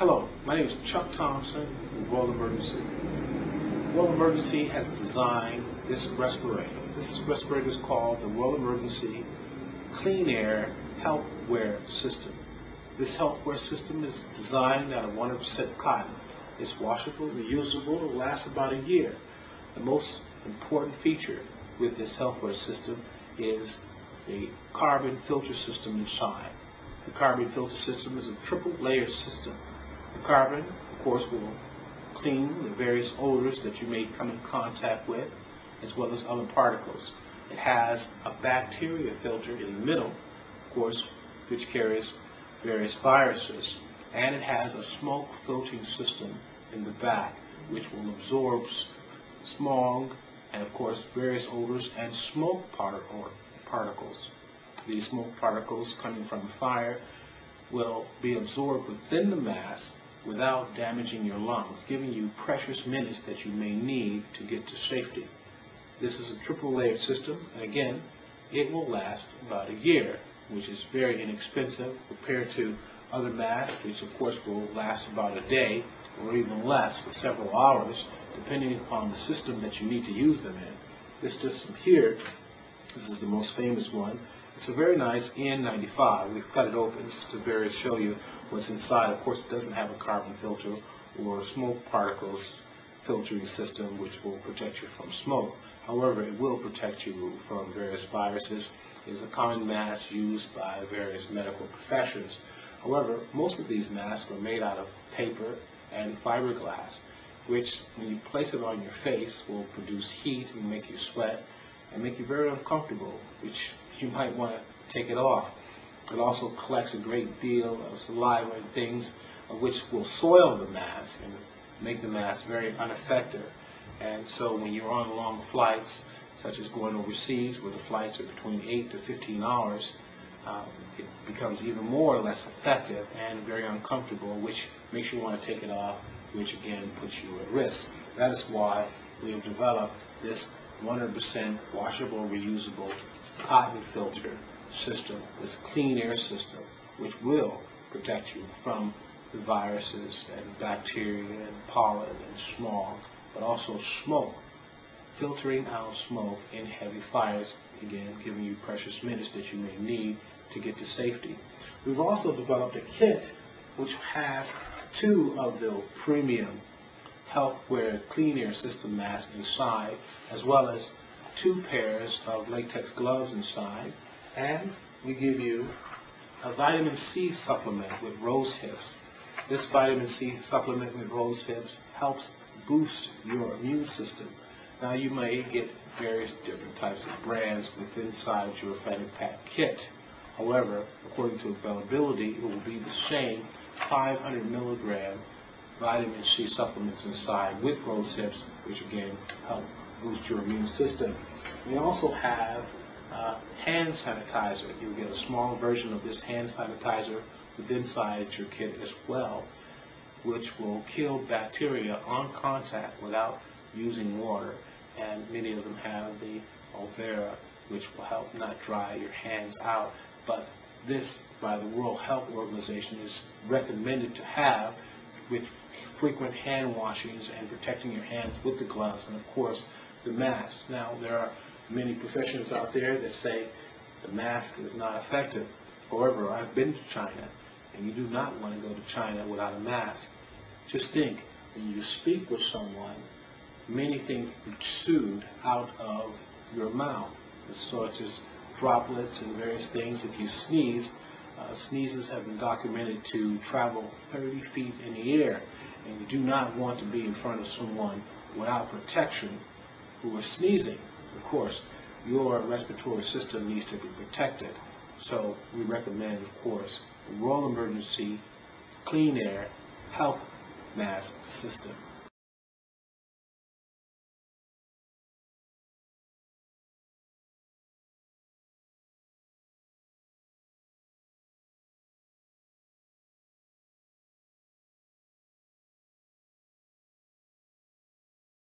Hello, my name is Chuck Thompson with World Emergency. World Emergency has designed this respirator. This respirator is called the World Emergency Clean Air Health Wear System. This health wear system is designed out of 100% cotton. It's washable, reusable, it lasts about a year. The most important feature with this health wear system is the carbon filter system inside. The carbon filter system is a triple layer system. The carbon, of course, will clean the various odors that you may come in contact with, as well as other particles. It has a bacteria filter in the middle, of course, which carries various viruses. And it has a smoke filtering system in the back, which will absorb smog and, of course, various odors and smoke part particles. These smoke particles coming from the fire will be absorbed within the mask without damaging your lungs, giving you precious minutes that you may need to get to safety. This is a triple layered system, and again, it will last about a year, which is very inexpensive compared to other masks, which of course will last about a day or even less, several hours, depending upon the system that you need to use them in. This system here, this is the most famous one, it's a very nice N95. We've cut it open just to very show you what's inside. Of course, it doesn't have a carbon filter or smoke particles filtering system which will protect you from smoke. However, it will protect you from various viruses. It's a common mask used by various medical professions. However, most of these masks are made out of paper and fiberglass, which when you place it on your face will produce heat and make you sweat and make you very uncomfortable, which you might want to take it off. It also collects a great deal of saliva and things which will soil the mask and make the mask very ineffective. And so when you're on long flights, such as going overseas where the flights are between 8 to 15 hours, um, it becomes even more or less effective and very uncomfortable, which makes you want to take it off, which again puts you at risk. That is why we have developed this 100% washable, reusable cotton filter system, this clean air system, which will protect you from the viruses and bacteria and pollen and smog, but also smoke, filtering out smoke in heavy fires, again, giving you precious minutes that you may need to get to safety. We've also developed a kit which has two of the premium healthwear clean air system masks inside, as well as two pairs of latex gloves inside, and we give you a vitamin C supplement with rose hips. This vitamin C supplement with rose hips helps boost your immune system. Now you may get various different types of brands within inside your Fanny Pack kit. However, according to availability, it will be the same 500 milligram vitamin C supplements inside with rose hips, which again help boost your immune system. We also have uh, hand sanitizer. You'll get a small version of this hand sanitizer with inside your kit as well, which will kill bacteria on contact without using water. And many of them have the aloe vera, which will help not dry your hands out. But this, by the World Health Organization, is recommended to have with frequent hand washings and protecting your hands with the gloves and, of course, the mask. Now, there are many professionals out there that say the mask is not effective. However, I've been to China, and you do not want to go to China without a mask. Just think, when you speak with someone, many things exude out of your mouth, such as droplets and various things. If you sneeze, uh, sneezes have been documented to travel 30 feet in the air, and you do not want to be in front of someone without protection who are sneezing. Of course, your respiratory system needs to be protected. So we recommend, of course, the World Emergency Clean Air Health Mask System.